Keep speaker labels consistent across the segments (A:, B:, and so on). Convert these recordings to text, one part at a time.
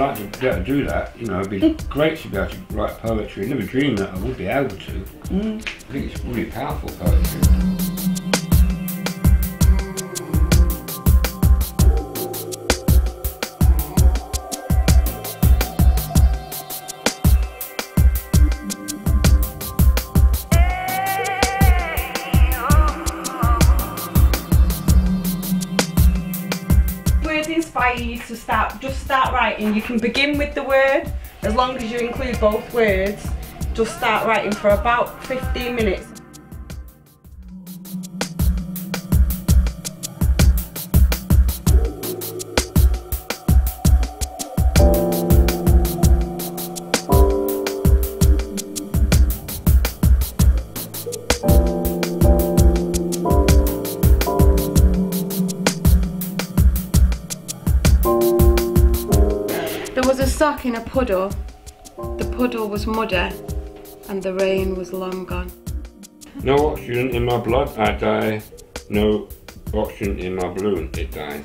A: like to be able to do that. You know, it'd be great to be able to write poetry. I never dreamed that I would be able to.
B: Mm.
A: I think it's really powerful poetry.
B: Inspire you to start, just start writing. You can begin with the word, as long as you include both words. Just start writing for about 15 minutes.
C: There was a sock in a puddle. The puddle was muddy, and the rain was long gone.
A: No oxygen in my blood, I die. No oxygen in my balloon, it dies.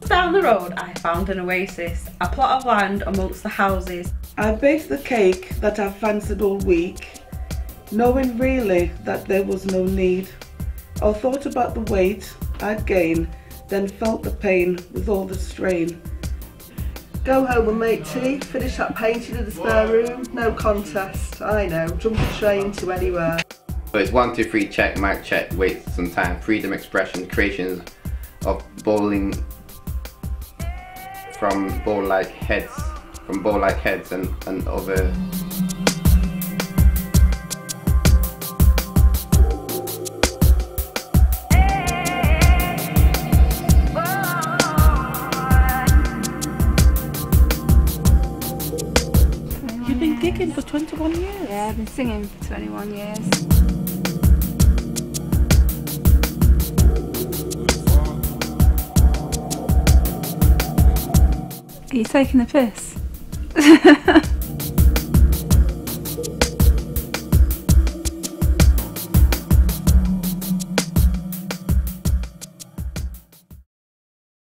B: Down the road, I found an oasis, a plot of land amongst the houses.
D: I baked the cake that I fancied all week, knowing really that there was no need, or thought about the weight I'd gain, then felt the pain with all the strain.
E: Go home and make tea, finish that painting in the spare room, no contest, I know, jump a train to anywhere.
F: So it's one, two, three, check, mic check, wait some time, freedom, expression, creations of bowling from ball-like heads, from ball-like heads and, and other
D: Gigging for 21 years?
G: Yeah, I've been singing for 21 years. Are you taking the piss?